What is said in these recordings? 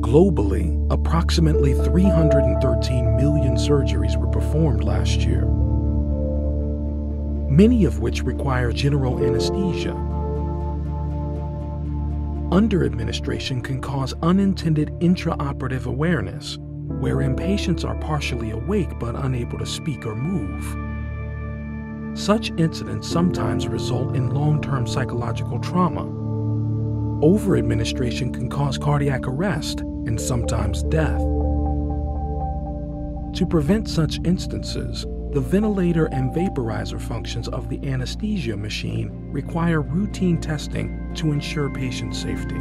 Globally, approximately 313 million surgeries were performed last year, many of which require general anesthesia. Under-administration can cause unintended intraoperative awareness, wherein patients are partially awake but unable to speak or move. Such incidents sometimes result in long-term psychological trauma. Over-administration can cause cardiac arrest and sometimes death. To prevent such instances, the ventilator and vaporizer functions of the anesthesia machine require routine testing to ensure patient safety.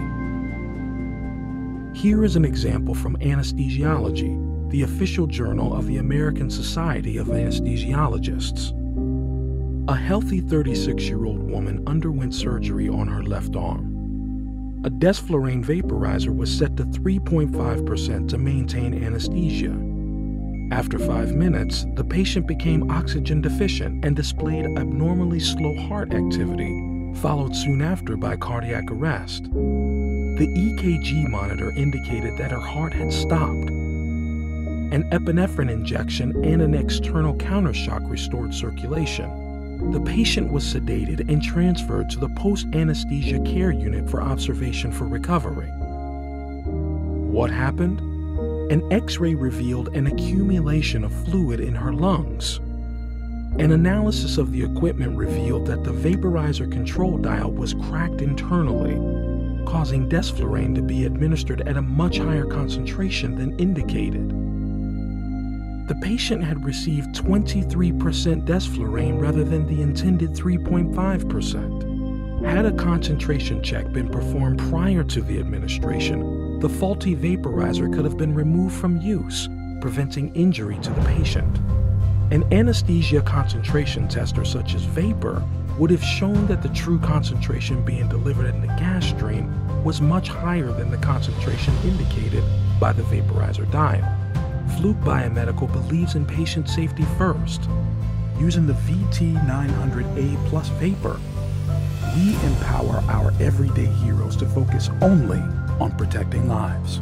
Here is an example from Anesthesiology, the official journal of the American Society of Anesthesiologists. A healthy 36 year old woman underwent surgery on her left arm. A desflurane vaporizer was set to 3.5% to maintain anesthesia. After five minutes, the patient became oxygen deficient and displayed abnormally slow heart activity, followed soon after by cardiac arrest. The EKG monitor indicated that her heart had stopped. An epinephrine injection and an external countershock restored circulation. The patient was sedated and transferred to the post anesthesia care unit for observation for recovery. What happened? An x ray revealed an accumulation of fluid in her lungs. An analysis of the equipment revealed that the vaporizer control dial was cracked internally, causing desflurane to be administered at a much higher concentration than indicated. The patient had received 23% desflurane rather than the intended 3.5%. Had a concentration check been performed prior to the administration, the faulty vaporizer could have been removed from use, preventing injury to the patient. An anesthesia concentration tester such as vapor would have shown that the true concentration being delivered in the gas stream was much higher than the concentration indicated by the vaporizer dial. Fluke Biomedical believes in patient safety first. Using the VT900A Plus Vapor, we empower our everyday heroes to focus only on protecting lives.